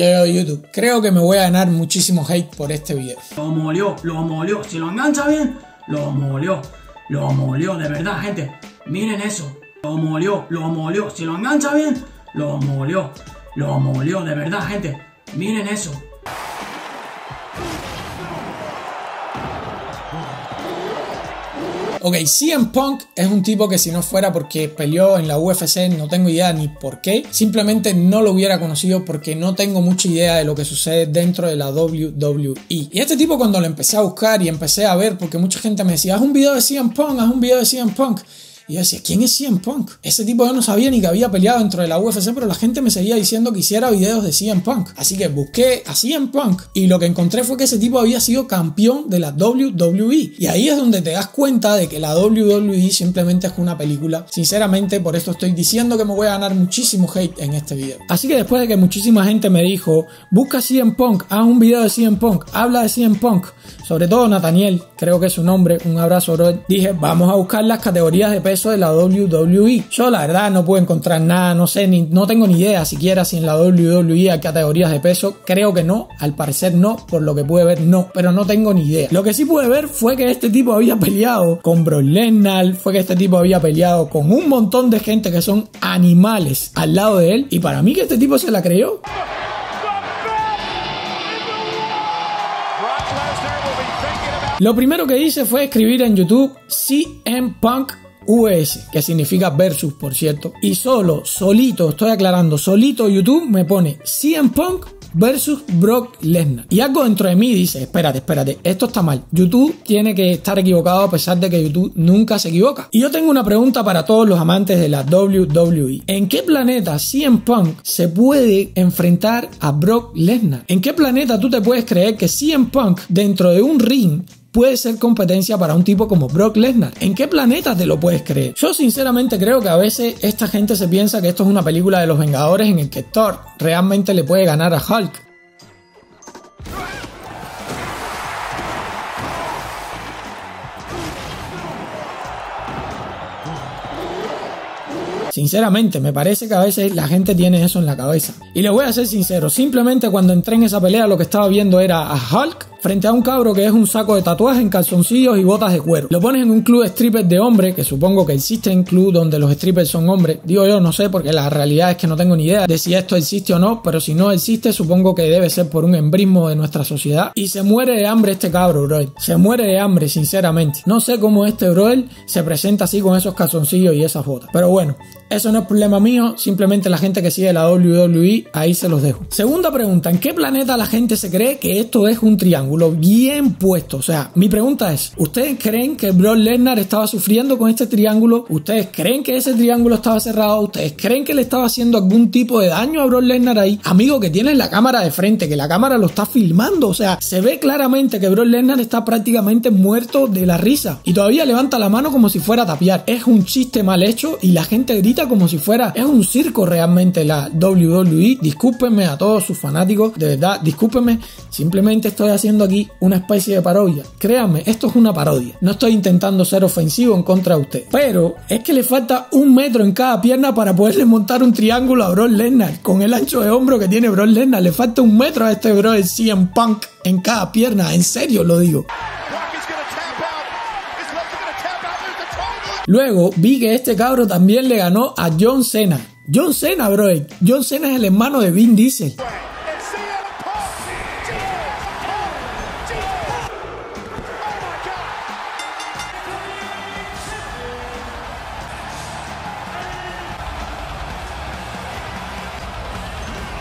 Yo, yo, YouTube, creo que me voy a ganar muchísimo hate por este video. Lo molió, lo molió. Si lo engancha bien, lo molió. Lo molió, de verdad, gente. Miren eso. Lo molió, lo molió. Si lo engancha bien, lo molió. Lo molió, de verdad, gente. Miren eso. Ok, CM Punk es un tipo que si no fuera porque peleó en la UFC, no tengo idea ni por qué. Simplemente no lo hubiera conocido porque no tengo mucha idea de lo que sucede dentro de la WWE. Y este tipo cuando lo empecé a buscar y empecé a ver, porque mucha gente me decía, haz un video de CM Punk, haz un video de CM Punk. Y yo decía, ¿quién es CM Punk? Ese tipo yo no sabía ni que había peleado dentro de la UFC, pero la gente me seguía diciendo que hiciera videos de CM Punk. Así que busqué a CM Punk y lo que encontré fue que ese tipo había sido campeón de la WWE. Y ahí es donde te das cuenta de que la WWE simplemente es una película. Sinceramente, por esto estoy diciendo que me voy a ganar muchísimo hate en este video. Así que después de que muchísima gente me dijo, busca CM Punk, haz un video de CM Punk, habla de CM Punk, sobre todo Nathaniel, creo que es su nombre, un abrazo, bro. Dije, vamos a buscar las categorías de peso de la WWE. Yo la verdad no puedo encontrar nada, no sé, ni, no tengo ni idea siquiera si en la WWE hay categorías de peso. Creo que no, al parecer no, por lo que pude ver no, pero no tengo ni idea. Lo que sí pude ver fue que este tipo había peleado con Brock Lesnar, fue que este tipo había peleado con un montón de gente que son animales al lado de él y para mí que este tipo se la creyó. Lo primero que hice fue escribir en YouTube CM Punk US, que significa versus, por cierto. Y solo, solito, estoy aclarando, solito YouTube me pone CM Punk versus Brock Lesnar. Y algo dentro de mí dice, espérate, espérate, esto está mal. YouTube tiene que estar equivocado a pesar de que YouTube nunca se equivoca. Y yo tengo una pregunta para todos los amantes de la WWE. ¿En qué planeta CM Punk se puede enfrentar a Brock Lesnar? ¿En qué planeta tú te puedes creer que CM Punk dentro de un ring puede ser competencia para un tipo como Brock Lesnar. ¿En qué planeta te lo puedes creer? Yo sinceramente creo que a veces esta gente se piensa que esto es una película de los Vengadores en el que Thor realmente le puede ganar a Hulk. Sinceramente, me parece que a veces la gente tiene eso en la cabeza. Y le voy a ser sincero, simplemente cuando entré en esa pelea lo que estaba viendo era a Hulk frente a un cabro que es un saco de tatuajes en calzoncillos y botas de cuero. Lo pones en un club de strippers de hombres, que supongo que existe en club donde los strippers son hombres. Digo yo, no sé, porque la realidad es que no tengo ni idea de si esto existe o no, pero si no existe, supongo que debe ser por un embrismo de nuestra sociedad. Y se muere de hambre este cabro, bro. Se muere de hambre, sinceramente. No sé cómo este bro se presenta así con esos calzoncillos y esas botas. Pero bueno, eso no es problema mío, simplemente la gente que sigue la WWE, ahí se los dejo. Segunda pregunta, ¿en qué planeta la gente se cree que esto es un triángulo? Bien puesto. O sea, mi pregunta es, ¿ustedes creen que Brock Lesnar estaba sufriendo con este triángulo? ¿Ustedes creen que ese triángulo estaba cerrado? ¿Ustedes creen que le estaba haciendo algún tipo de daño a Brock Lesnar ahí? Amigo, que tienes la cámara de frente, que la cámara lo está filmando. O sea, se ve claramente que Brock Lesnar está prácticamente muerto de la risa. Y todavía levanta la mano como si fuera a tapiar. Es un chiste mal hecho y la gente grita como si fuera... Es un circo realmente la WWE. Discúlpenme a todos sus fanáticos. De verdad, discúlpenme. Simplemente estoy haciendo aquí una especie de parodia. Créanme, esto es una parodia. No estoy intentando ser ofensivo en contra de usted. Pero es que le falta un metro en cada pierna para poderle montar un triángulo a Brock Lesnar. Con el ancho de hombro que tiene Brock Lesnar. Le falta un metro a este bro de CM Punk en cada pierna. En serio lo digo. Luego vi que este cabro también le ganó a John Cena. John Cena, bro. John Cena es el hermano de Vin Diesel.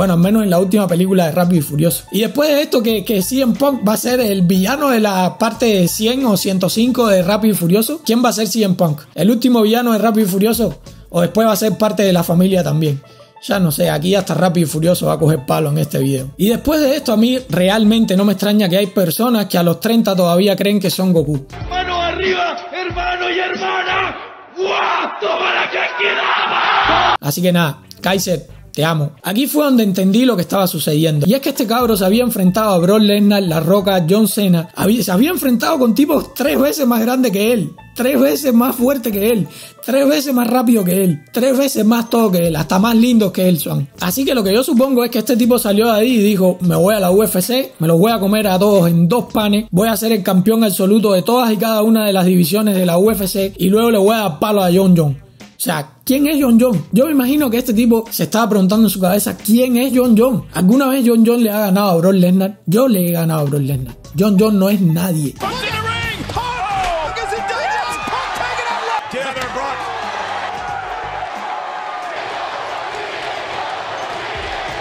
Bueno, al menos en la última película de Rápido y Furioso. Y después de esto, que, que CM Punk va a ser el villano de la parte 100 o 105 de Rápido y Furioso. ¿Quién va a ser CM Punk? ¿El último villano de Rápido y Furioso? ¿O después va a ser parte de la familia también? Ya no sé, aquí hasta Rápido y Furioso va a coger palo en este video. Y después de esto, a mí realmente no me extraña que hay personas que a los 30 todavía creen que son Goku. ¡Mano arriba, hermano y hermana! ¡Guau! ¡Toma la que quedaba! Así que nada, Kaiser, te amo. Aquí fue donde entendí lo que estaba sucediendo. Y es que este cabro se había enfrentado a Brock Lesnar, La Roca, John Cena. se había enfrentado con tipos tres veces más grandes que él. Tres veces más fuerte que él. Tres veces más rápido que él. Tres veces más todo que él. Hasta más lindos que él son. Así que lo que yo supongo es que este tipo salió de ahí y dijo, me voy a la UFC, me los voy a comer a todos en dos panes. Voy a ser el campeón absoluto de todas y cada una de las divisiones de la UFC. Y luego le voy a dar palo a John John. O sea, ¿quién es John John? Yo me imagino que este tipo se estaba preguntando en su cabeza, ¿quién es John John? ¿Alguna vez John John le ha ganado a Brock Lesnar? Yo le he ganado a Brock Lesnar. John John no es nadie.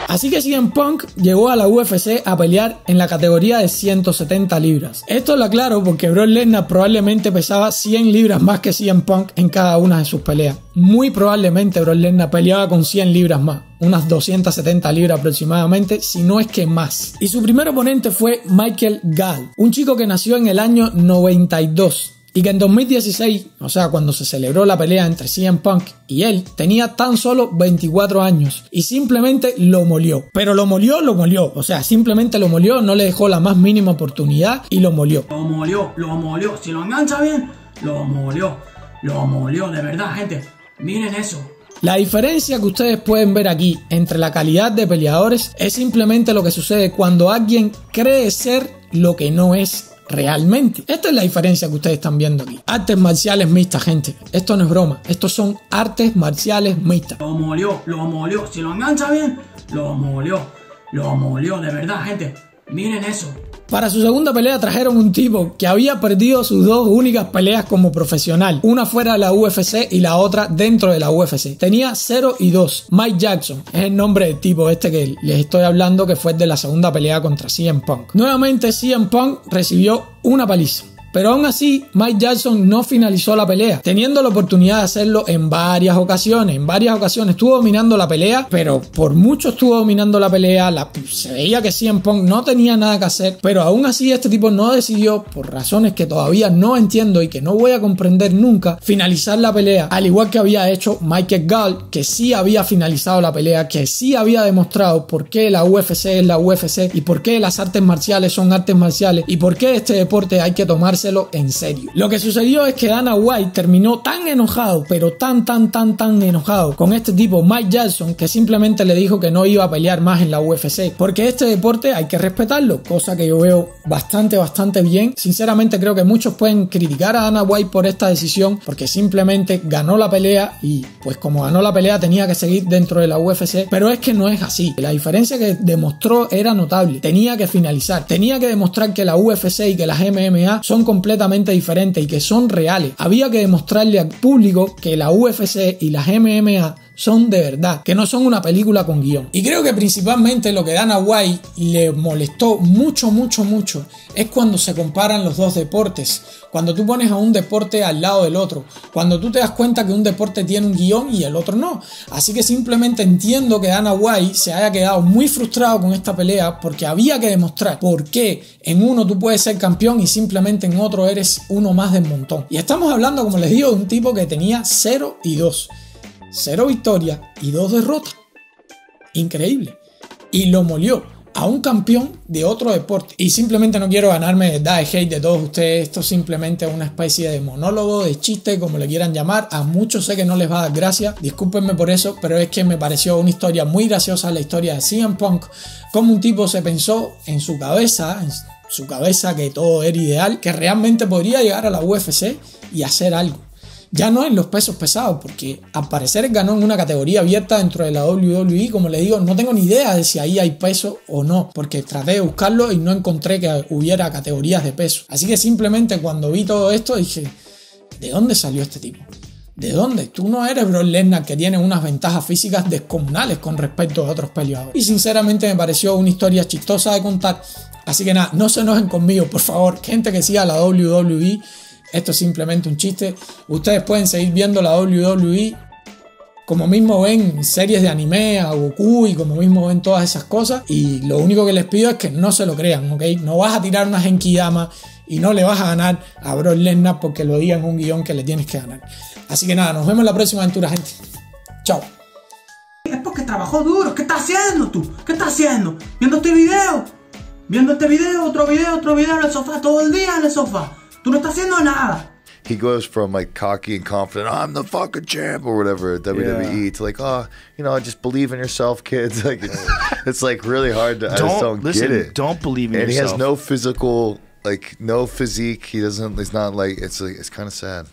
Así que CM Punk llegó a la UFC a pelear en la categoría de 170 libras. Esto lo aclaro porque Brock Lesnar probablemente pesaba 100 libras más que CM Punk en cada una de sus peleas. Muy probablemente Brock Lesnar peleaba con 100 libras más, unas 270 libras aproximadamente, si no es que más. Y su primer oponente fue Michael Gall, un chico que nació en el año 92 y que en 2016, o sea, cuando se celebró la pelea entre CM Punk y él, tenía tan solo 24 años y simplemente lo molió. Pero lo molió, lo molió, o sea, simplemente lo molió, no le dejó la más mínima oportunidad y lo molió. Lo molió, lo molió, si lo engancha bien, lo molió, lo molió, de verdad, gente, miren eso. La diferencia que ustedes pueden ver aquí entre la calidad de peleadores es simplemente lo que sucede cuando alguien cree ser lo que no es realmente. Esta es la diferencia que ustedes están viendo aquí. Artes marciales mixtas, gente. Esto no es broma. Estos son artes marciales mixtas. Lo molió, lo molió. Si lo engancha bien, lo molió. Lo molió, de verdad, gente. Miren eso. Para su segunda pelea trajeron un tipo que había perdido sus dos únicas peleas como profesional, una fuera de la UFC y la otra dentro de la UFC. Tenía 0 y 2. Mike Jackson es el nombre del tipo este que les estoy hablando que fue de la segunda pelea contra CM Punk. Nuevamente CM Punk recibió una paliza. Pero aún así, Mike Jackson no finalizó la pelea, teniendo la oportunidad de hacerlo en varias ocasiones. En varias ocasiones estuvo dominando la pelea, pero por mucho estuvo dominando la pelea. se veía que CM Punk no tenía nada que hacer, pero aún así este tipo no decidió, por razones que todavía no entiendo y que no voy a comprender nunca, finalizar la pelea, al igual que había hecho Michael Gall, que sí había finalizado la pelea, que sí había demostrado por qué la UFC es la UFC y por qué las artes marciales son artes marciales y por qué este deporte hay que tomarse en serio. Lo que sucedió es que Dana White terminó tan enojado, pero tan, tan, tan, tan enojado con este tipo, Mike Jackson, que simplemente le dijo que no iba a pelear más en la UFC. Porque este deporte hay que respetarlo, cosa que yo veo bastante, bastante bien. Sinceramente creo que muchos pueden criticar a Dana White por esta decisión, porque simplemente ganó la pelea y pues como ganó la pelea tenía que seguir dentro de la UFC, pero es que no es así. La diferencia que demostró era notable. Tenía que finalizar, tenía que demostrar que la UFC y que las MMA son completamente diferentes y que son reales. Había que demostrarle al público que la UFC y las MMA son de verdad, que no son una película con guion. Y creo que principalmente lo que Dana White le molestó mucho, mucho, mucho es cuando se comparan los dos deportes. Cuando tú pones a un deporte al lado del otro. Cuando tú te das cuenta que un deporte tiene un guion y el otro no. Así que simplemente entiendo que Dana White se haya quedado muy frustrado con esta pelea porque había que demostrar por qué en uno tú puedes ser campeón y simplemente en otro eres uno más del montón. Y estamos hablando, como les digo, de un tipo que tenía 0 y 2 cero victorias y dos derrotas. Increíble. Y lo molió a un campeón de otro deporte. Y simplemente no quiero ganarme de hate de todos ustedes. Esto simplemente es una especie de monólogo, de chiste, como le quieran llamar. A muchos sé que no les va a dar gracia. Discúlpenme por eso, pero es que me pareció una historia muy graciosa la historia de CM Punk. Como un tipo se pensó en su cabeza, en su cabeza que todo era ideal, que realmente podría llegar a la UFC y hacer algo ya no en los pesos pesados, porque al parecer ganó en una categoría abierta dentro de la WWE, como le digo, no tengo ni idea de si ahí hay peso o no, porque traté de buscarlo y no encontré que hubiera categorías de peso. Así que simplemente cuando vi todo esto dije, ¿de dónde salió este tipo? ¿De dónde? Tú no eres Brock Lesnar que tiene unas ventajas físicas descomunales con respecto a otros peleadores. Y sinceramente me pareció una historia chistosa de contar. Así que nada, no se enojen conmigo, por favor. Gente que siga la WWE esto es simplemente un chiste. Ustedes pueden seguir viendo la WWE como mismo ven series de anime a Goku y como mismo ven todas esas cosas. Y lo único que les pido es que no se lo crean, ¿ok? No vas a tirar una Genkidama y no le vas a ganar a Brock Lesnar porque lo digan un guion que le tienes que ganar. Así que nada, nos vemos en la próxima aventura, gente. Chao. es porque trabajó duro. ¿Qué estás haciendo tú? ¿Qué estás haciendo? Viendo este video. Viendo este video, otro video, otro video en el sofá, todo el día en el sofá. Tú no estás haciendo nada. he goes from like cocky and confident, I'm the fucking champ or whatever at WWE to like, oh, you know, just believe in yourself, kids. Like it's, it's like really hard to I just Don't- don't listen, get it. don't believe in and he has no physical like no physique. He doesn't. He's not like it's like it's kind of sad.